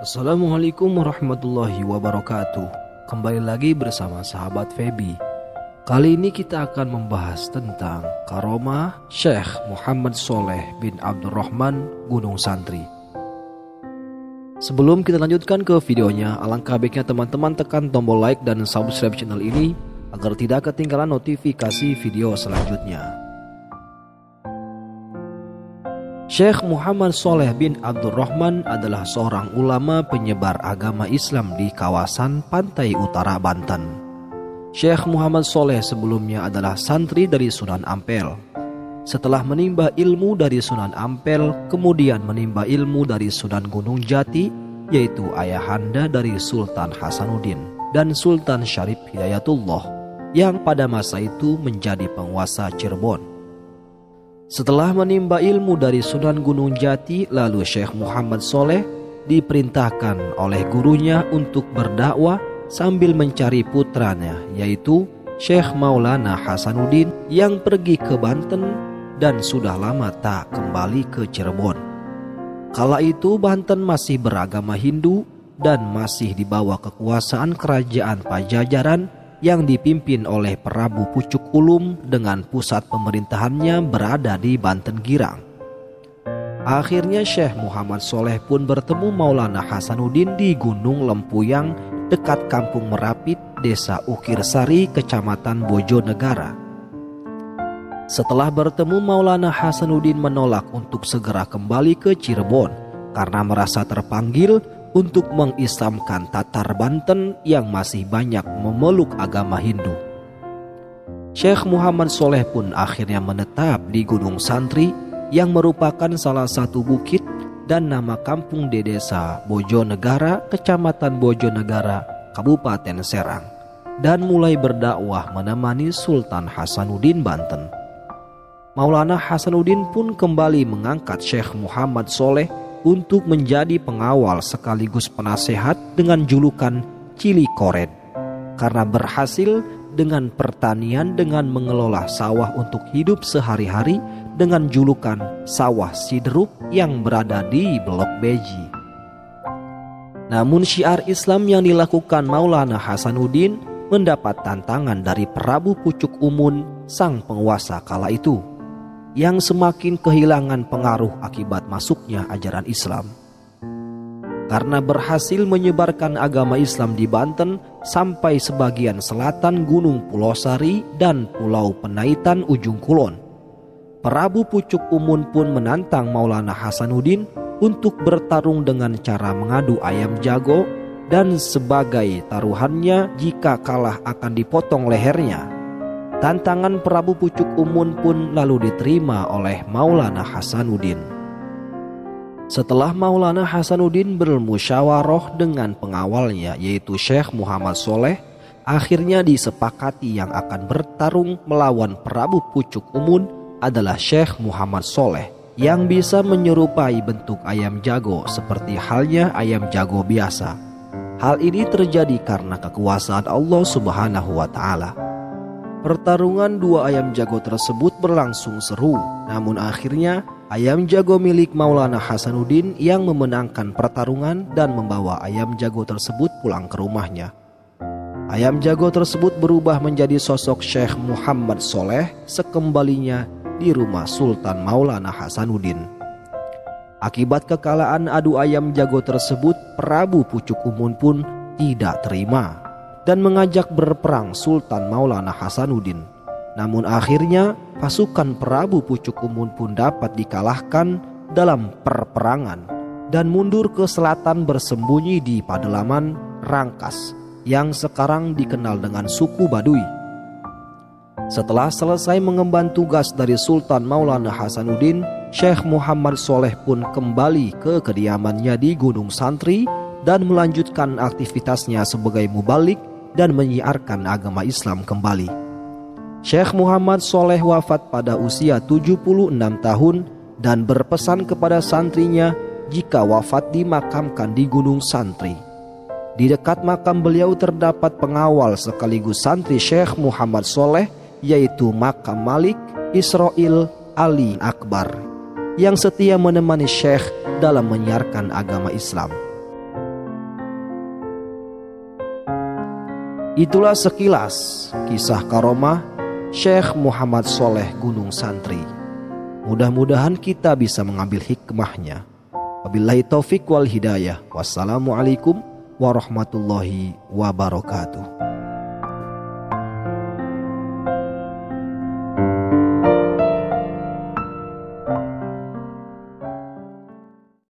Assalamualaikum warahmatullahi wabarakatuh. Kembali lagi bersama sahabat Febi. Kali ini kita akan membahas tentang Karomah Syekh Muhammad Soleh bin Abdurrahman Gunung Santri. Sebelum kita lanjutkan ke videonya Alangkah baiknya teman-teman tekan tombol like dan subscribe channel ini Agar tidak ketinggalan notifikasi video selanjutnya Syekh Muhammad Soleh bin Abdurrahman adalah seorang ulama penyebar agama Islam di kawasan pantai utara Banten. Syekh Muhammad Soleh sebelumnya adalah santri dari Sunan Ampel. Setelah menimba ilmu dari Sunan Ampel, kemudian menimba ilmu dari Sunan Gunung Jati, yaitu ayahanda dari Sultan Hasanuddin dan Sultan Syarif Hidayatullah, yang pada masa itu menjadi penguasa Cirebon. Setelah menimba ilmu dari Sunan Gunung Jati, lalu Syekh Muhammad Soleh diperintahkan oleh gurunya untuk berdakwah sambil mencari putranya, yaitu Syekh Maulana Hasanuddin yang pergi ke Banten dan sudah lama tak kembali ke Cirebon. Kala itu Banten masih beragama Hindu dan masih di bawah kekuasaan kerajaan Pajajaran yang dipimpin oleh Prabu Pucuk Ulum dengan pusat pemerintahannya berada di Banten Girang. Akhirnya Syekh Muhammad Soleh pun bertemu Maulana Hasanuddin di Gunung Lempuyang dekat Kampung Merapit, Desa Ukir Sari, Kecamatan Bojonegara. Setelah bertemu Maulana Hasanuddin menolak untuk segera kembali ke Cirebon karena merasa terpanggil untuk mengislamkan Tatar Banten yang masih banyak memeluk agama Hindu. Syekh Muhammad Soleh pun akhirnya menetap di Gunung Santri yang merupakan salah satu bukit dan nama kampung di desa Bojonegara, Kecamatan Bojonegara, Kabupaten Serang, dan mulai berdakwah menemani Sultan Hasanuddin Banten. Maulana Hasanuddin pun kembali mengangkat Syekh Muhammad Soleh untuk menjadi pengawal sekaligus penasehat dengan julukan Cili Koren karena berhasil dengan pertanian dengan mengelola sawah untuk hidup sehari-hari dengan julukan sawah siderup yang berada di Blok Beji. Namun syiar Islam yang dilakukan Maulana Hasanuddin mendapat tantangan dari Prabu Pucuk Umun sang penguasa kala itu yang semakin kehilangan pengaruh akibat masuknya ajaran Islam. Karena berhasil menyebarkan agama Islam di Banten sampai sebagian selatan Gunung Pulau Sari dan Pulau Penaitan Ujung Kulon. Prabu Pucuk Umun pun menantang Maulana Hasanuddin untuk bertarung dengan cara mengadu ayam jago dan sebagai taruhannya jika kalah akan dipotong lehernya. Tantangan Prabu Pucuk Umun pun lalu diterima oleh Maulana Hasanuddin. Setelah Maulana Hasanuddin bermusyawarah dengan pengawalnya yaitu Syekh Muhammad Soleh, akhirnya disepakati yang akan bertarung melawan Prabu Pucuk Umun adalah Syekh Muhammad Soleh yang bisa menyerupai bentuk ayam jago seperti halnya ayam jago biasa. Hal ini terjadi karena kekuasaan Allah Subhanahu wa taala. Pertarungan dua ayam jago tersebut berlangsung seru, namun akhirnya ayam jago milik Maulana Hasanuddin yang memenangkan pertarungan dan membawa ayam jago tersebut pulang ke rumahnya. Ayam jago tersebut berubah menjadi sosok Syekh Muhammad Soleh sekembalinya di rumah Sultan Maulana Hasanuddin. Akibat kekalaan adu ayam jago tersebut, Prabu Pucuk Umun pun tidak terima dan mengajak berperang Sultan Maulana Hasanuddin. Namun akhirnya pasukan Prabu Pucuk Umun pun dapat dikalahkan dalam perperangan dan mundur ke selatan bersembunyi di Padelaman Rangkas yang sekarang dikenal dengan suku Baduy. Setelah selesai mengemban tugas dari Sultan Maulana Hasanuddin, Syekh Muhammad Soleh pun kembali ke kediamannya di Gunung Santri dan melanjutkan aktivitasnya sebagai mubalik dan menyiarkan agama Islam kembali. Syekh Muhammad Soleh wafat pada usia 76 tahun dan berpesan kepada santrinya jika wafat dimakamkan di Gunung Santri. Di dekat makam beliau terdapat pengawal sekaligus santri Syekh Muhammad Soleh yaitu makam Malik Israel Ali Akbar yang setia menemani Syekh dalam menyiarkan agama Islam. Itulah sekilas kisah karomah Syekh Muhammad Soleh Gunung Santri. Mudah-mudahan kita bisa mengambil hikmahnya. Wabillahi taufik wal hidayah. Wassalamualaikum warahmatullahi wabarakatuh.